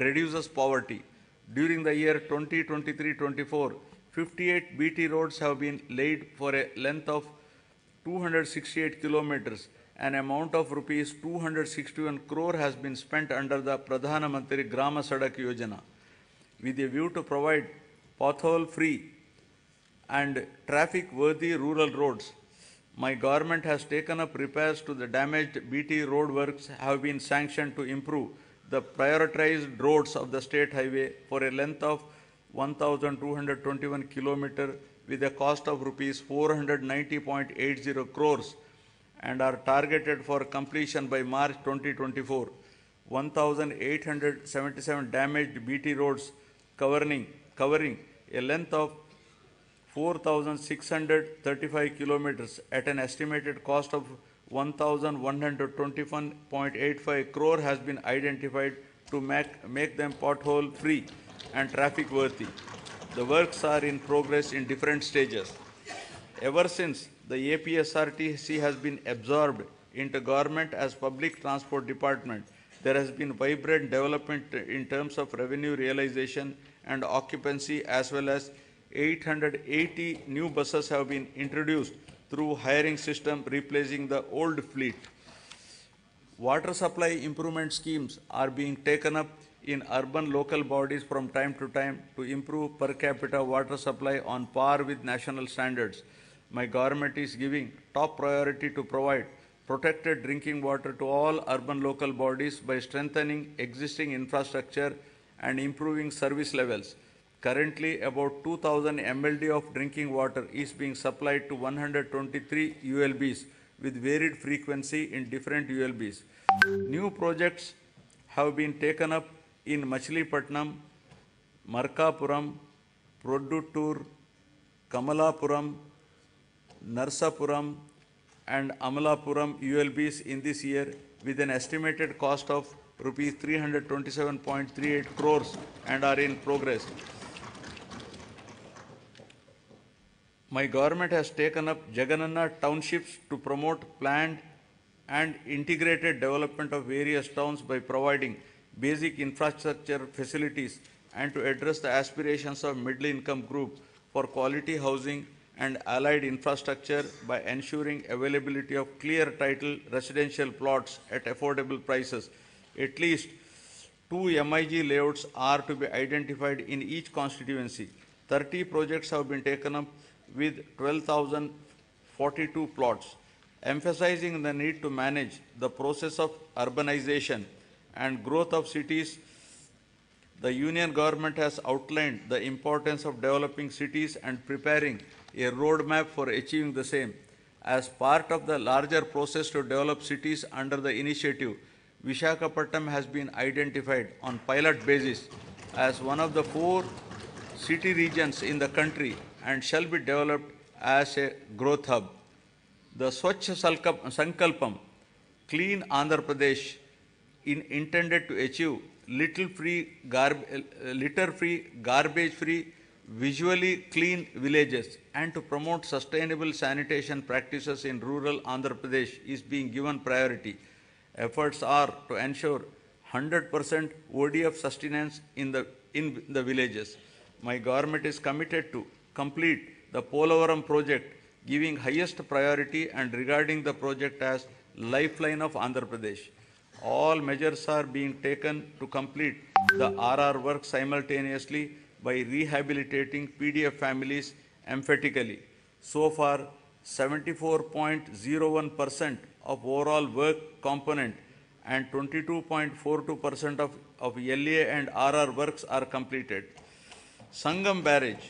reduces poverty. During the year 2023-24, 58 BT roads have been laid for a length of 268 kilometers. An amount of rupees 261 crore has been spent under the Pradhana Mantri Grama Sadak Yojana with a view to provide pothole-free and traffic-worthy rural roads. My government has taken up repairs to the damaged BT road works have been sanctioned to improve the prioritized roads of the state highway for a length of 1,221 kilometer with a cost of rupees 490.80 crores and are targeted for completion by March 2024. 1,877 damaged BT roads covering, covering a length of 4,635 kilometers at an estimated cost of 1,121.85 crore has been identified to make, make them pothole free and traffic worthy. The works are in progress in different stages. Ever since the APSRTC has been absorbed into government as public transport department, there has been vibrant development in terms of revenue realization and occupancy as well as 880 new buses have been introduced through hiring system replacing the old fleet. Water supply improvement schemes are being taken up in urban local bodies from time to time to improve per capita water supply on par with national standards. My government is giving top priority to provide protected drinking water to all urban local bodies by strengthening existing infrastructure and improving service levels. Currently, about 2000 MLD of drinking water is being supplied to 123 ULBs with varied frequency in different ULBs. New projects have been taken up in Machilipatnam, Markapuram, Proddatur, Kamalapuram, Narsapuram, and Amalapuram ULBs in this year with an estimated cost of rupees 327.38 crores and are in progress. My government has taken up Jagananna townships to promote planned and integrated development of various towns by providing basic infrastructure facilities and to address the aspirations of middle income group for quality housing and allied infrastructure by ensuring availability of clear title residential plots at affordable prices. At least two MIG layouts are to be identified in each constituency. 30 projects have been taken up with 12,042 plots, emphasizing the need to manage the process of urbanization and growth of cities. The union government has outlined the importance of developing cities and preparing a roadmap for achieving the same. As part of the larger process to develop cities under the initiative, Vishakhapatnam has been identified on pilot basis as one of the four city regions in the country and shall be developed as a growth hub. The Swachh Sankalpam, Clean Andhra Pradesh, in intended to achieve little free garb- uh, litter free, garbage free, visually clean villages and to promote sustainable sanitation practices in rural Andhra Pradesh is being given priority. Efforts are to ensure 100% ODF sustenance in the, in the villages. My government is committed to complete the Polavaram project, giving highest priority and regarding the project as lifeline of Andhra Pradesh. All measures are being taken to complete the RR work simultaneously by rehabilitating PDF families emphatically. So far, 74.01% of overall work component and 22.42% of, of LA and RR works are completed. Sangam Barrage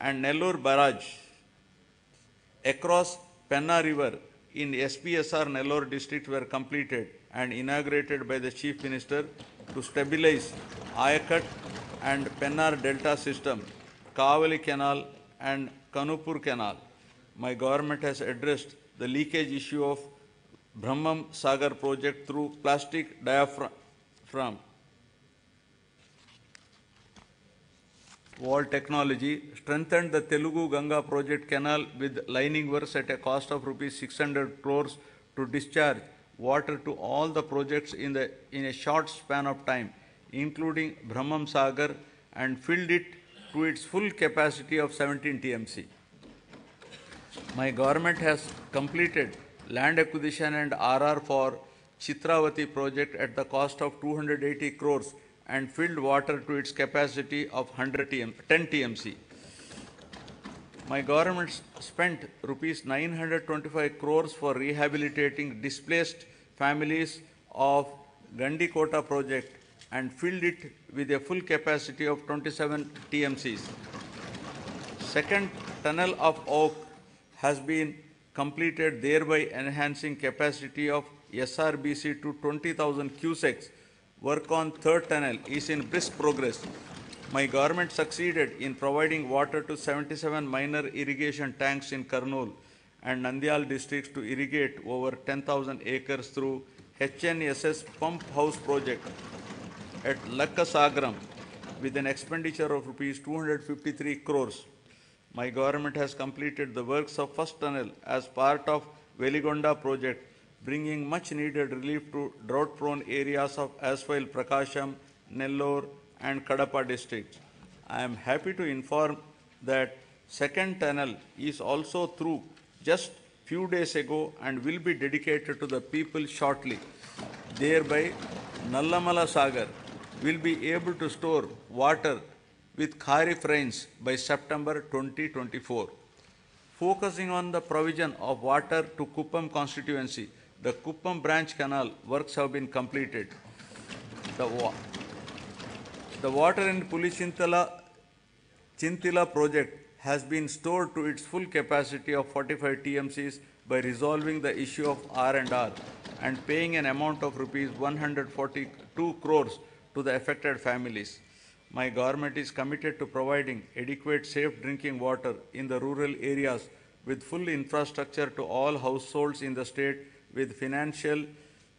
and Nellore Barrage across Penna River in SPSR Nellore district were completed and inaugurated by the Chief Minister to stabilize Ayakat and Pennar Delta system, Kavali Canal and Kanupur Canal. My government has addressed the leakage issue of Brahmam Sagar project through plastic diaphragm wall technology, strengthened the Telugu Ganga project canal with lining works at a cost of rupees 600 crores to discharge water to all the projects in, the, in a short span of time, including Brahmam Sagar, and filled it to its full capacity of 17 TMC. My government has completed land acquisition and RR for Chitravati project at the cost of 280 crores and filled water to its capacity of 100 TM, 10 TMC. My government spent rupees 925 crores for rehabilitating displaced families of Gandikota project and filled it with a full capacity of 27 TMCs. Second tunnel of Owk has been completed, thereby enhancing capacity of SRBC to 20,000 cusecs. Work on third tunnel is in brisk progress. My government succeeded in providing water to 77 minor irrigation tanks in Kurnool and Nandyal districts to irrigate over 10,000 acres through HNSS pump house project at Lakkasagaram with an expenditure of rupees 253 crores. My government has completed the works of first tunnel as part of Veligonda project, bringing much needed relief to drought prone areas of Aswell, Prakasham, Nellore and Kadapa districts. I am happy to inform that second tunnel is also through just few days ago and will be dedicated to the people shortly. Thereby, Nallamala Sagar will be able to store water with Kharif rains by September 2024. Focusing on the provision of water to Kuppam constituency, the Kuppam branch canal works have been completed. The, wa- the water in Pulichintala Chintila project has been stored to its full capacity of 45 TMCs by resolving the issue of R&R and paying an amount of rupees 142 crores to the affected families. My government is committed to providing adequate safe drinking water in the rural areas with full infrastructure to all households in the state with financial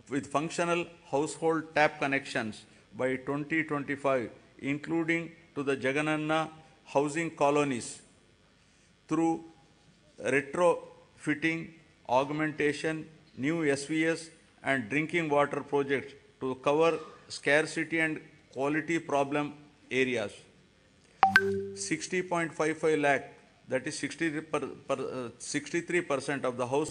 with functional household tap connections by 2025 including to the Jagananna housing colonies through retrofitting, augmentation, new SVS and drinking water projects to cover scarcity and quality problem areas. 60.55 lakh, that is 60 per, per, uh, 63% of the house